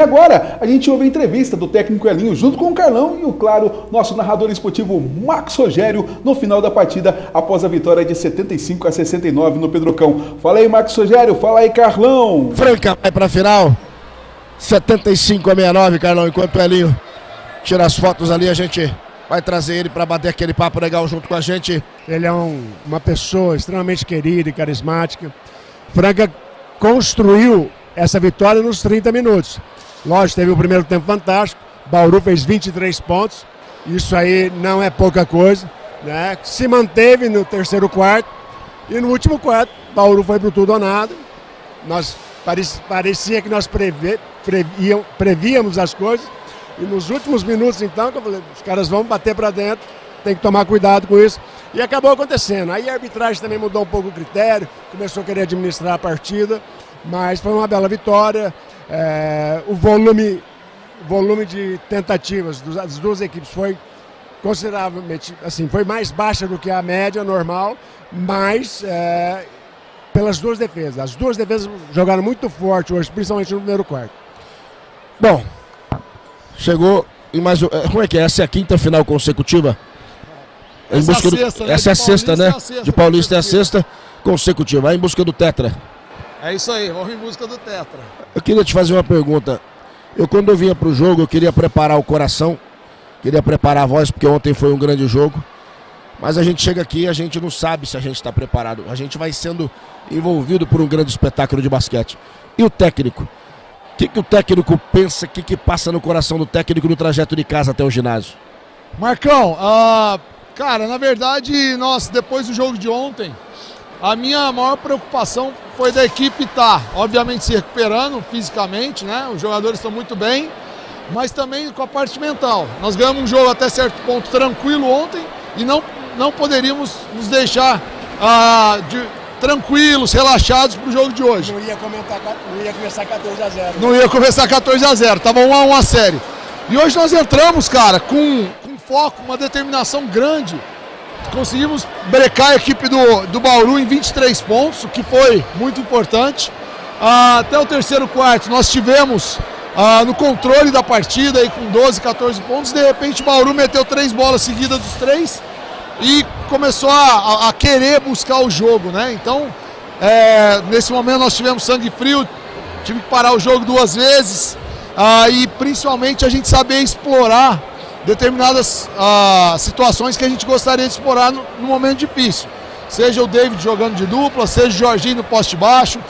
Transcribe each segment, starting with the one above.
E agora a gente ouve a entrevista do técnico Elinho junto com o Carlão e o, claro, nosso narrador esportivo Max Rogério no final da partida após a vitória de 75 a 69 no Pedrocão. Fala aí, Max Rogério, fala aí, Carlão. Franca vai pra final. 75 a 69, Carlão, enquanto o Elinho tira as fotos ali, a gente vai trazer ele para bater aquele papo legal junto com a gente. Ele é um, uma pessoa extremamente querida e carismática. Franca construiu essa vitória nos 30 minutos. Lógico, teve o primeiro tempo fantástico. Bauru fez 23 pontos. Isso aí não é pouca coisa. Né? Se manteve no terceiro quarto. E no último quarto, Bauru foi para tudo ou nada. Nós parecia que nós prevíamos, prevíamos as coisas. E nos últimos minutos, então, que eu falei, os caras vão bater para dentro, tem que tomar cuidado com isso. E acabou acontecendo. Aí a arbitragem também mudou um pouco o critério, começou a querer administrar a partida, mas foi uma bela vitória. É, o volume, volume de tentativas das duas equipes foi consideravelmente, assim, foi mais baixa do que a média normal, mas é, pelas duas defesas. As duas defesas jogaram muito forte hoje, principalmente no primeiro quarto. Bom, chegou e mais como é que é? Essa é a quinta final consecutiva? Em essa busca é a sexta, do... né? Essa é a sexta, né? É a sexta, de Paulista é a sexta consecutiva. Vai em busca do Tetra. É isso aí, vamos em busca do Tetra. Eu queria te fazer uma pergunta. Eu, quando eu vinha para o jogo, eu queria preparar o coração, queria preparar a voz, porque ontem foi um grande jogo. Mas a gente chega aqui e a gente não sabe se a gente está preparado. A gente vai sendo envolvido por um grande espetáculo de basquete. E o técnico? O que, que o técnico pensa, o que, que passa no coração do técnico no trajeto de casa até o ginásio? Marcão, uh, cara, na verdade, nós, depois do jogo de ontem, a minha maior preocupação foi da equipe estar, tá, obviamente, se recuperando fisicamente, né? Os jogadores estão muito bem, mas também com a parte mental. Nós ganhamos um jogo até certo ponto tranquilo ontem e não, não poderíamos nos deixar ah, de, tranquilos, relaxados para o jogo de hoje. Não ia, comentar, não ia começar 14 a 0. Não ia começar 14 a 0, tava 1 a 1 a série. E hoje nós entramos, cara, com, com foco, uma determinação grande Conseguimos brecar a equipe do, do Bauru em 23 pontos, o que foi muito importante. Ah, até o terceiro quarto nós tivemos ah, no controle da partida aí com 12, 14 pontos. De repente o Bauru meteu três bolas seguidas dos três e começou a, a querer buscar o jogo, né? Então, é, nesse momento nós tivemos sangue frio, tive que parar o jogo duas vezes ah, e principalmente a gente saber explorar determinadas ah, situações que a gente gostaria de explorar no, no, momento difícil. Seja o David jogando de dupla, seja o Jorginho no poste baixo,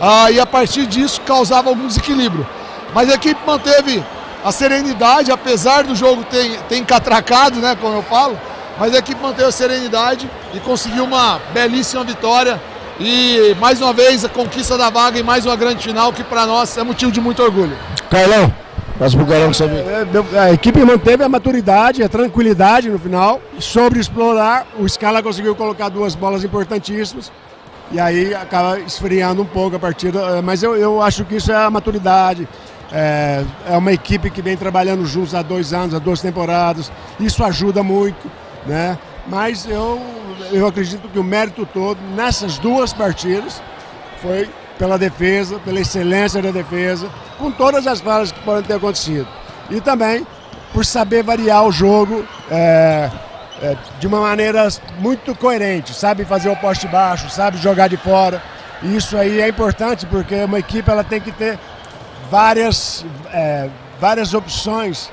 ah, e a partir disso causava algum desequilíbrio. Mas a equipe manteve a serenidade, apesar do jogo ter, ter encatracado, né, como eu falo, mas a equipe manteve a serenidade e conseguiu uma belíssima vitória. E mais uma vez a conquista da vaga em mais uma grande final que para nós é motivo de muito orgulho. Carlão, mas Bugarão sabe. É, é, a equipe manteve a maturidade, a tranquilidade no final. Sobre explorar, o Scala conseguiu colocar duas bolas importantíssimas. E aí acaba esfriando um pouco a partida. É, mas eu, eu acho que isso é a maturidade. É, é uma equipe que vem trabalhando juntos há dois anos, há duas temporadas. Isso ajuda muito, né? Mas eu, eu acredito que o mérito todo nessas duas partidas foi pela defesa, pela excelência da defesa, com todas as falhas que podem ter acontecido. E também por saber variar o jogo é, é, de uma maneira muito coerente, sabe fazer o poste baixo, sabe jogar de fora. E isso aí é importante porque uma equipe ela tem que ter várias, é, várias opções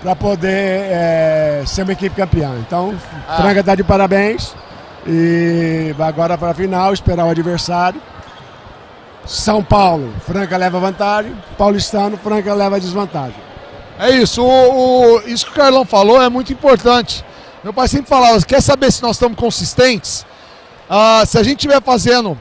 para poder é, ser uma equipe campeã. Então, ah. Franca está de parabéns e vai agora para a final, esperar o adversário. São Paulo, Franca leva vantagem. Paulistano, Franca leva desvantagem. É isso. O, o, isso que o Carlão falou é muito importante. Meu pai sempre falava: quer saber se nós estamos consistentes? Ah, se a gente estiver fazendo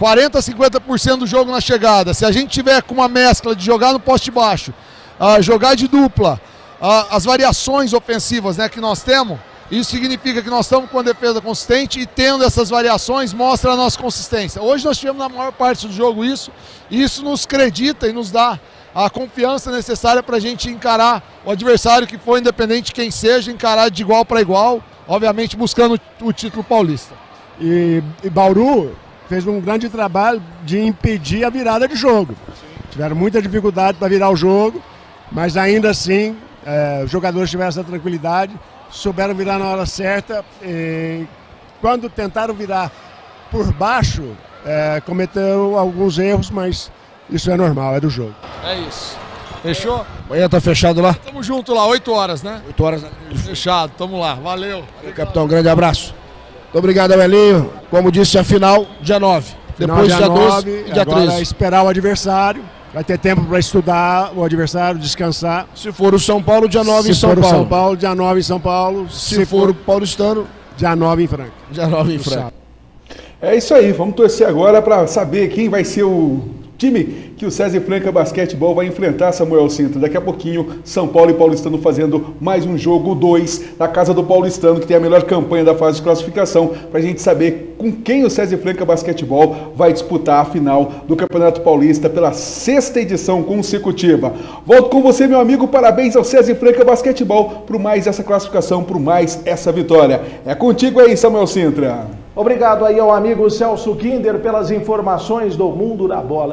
40%, 50% do jogo na chegada, se a gente tiver com uma mescla de jogar no poste baixo, ah, jogar de dupla, ah, as variações ofensivas né, que nós temos, isso significa que nós estamos com a defesa consistente e tendo essas variações mostra a nossa consistência. Hoje nós tivemos na maior parte do jogo isso, e isso nos acredita e nos dá a confiança necessária para a gente encarar o adversário que for, independente de quem seja, encarar de igual para igual, obviamente buscando o título paulista. E, e Bauru fez um grande trabalho de impedir a virada de jogo. tiveram muita dificuldade para virar o jogo, mas ainda assim é, os jogadores tiveram essa tranquilidade, souberam virar na hora certa. quando tentaram virar por baixo, é, cometeram alguns erros, mas isso é normal, é do jogo. É isso. Fechou? Amanhã tá fechado lá? Tamo junto lá, 8 horas, né? 8 horas. Fechado, tamo lá. Valeu. Valeu, capitão. Um grande abraço. Muito obrigado, Elinho. Como disse, a final, dia 9. Depois dia, dia 12 e dia agora 13. É esperar o adversário. Vai ter tempo para estudar o adversário, descansar. Se for o São Paulo, dia 9 Se em São Paulo. Se for o São Paulo, dia 9 em São Paulo. Se, Se for o paulistano, dia 9 em Franca. Dia 9 em Franca. É isso aí, vamos torcer agora para saber quem vai ser o time que o César Franca Basquetebol vai enfrentar Samuel Sintra. Daqui a pouquinho, São Paulo e Paulistano fazendo mais um jogo 2 na casa do Paulistano, que tem a melhor campanha da fase de classificação, para a gente saber com quem o César Franca Basquetebol vai disputar a final do Campeonato Paulista pela sexta edição consecutiva. Volto com você, meu amigo. Parabéns ao César Franca Basquetebol por mais essa classificação, por mais essa vitória. É contigo aí, Samuel Sintra. Obrigado aí ao amigo Celso Kinder pelas informações do mundo da bola.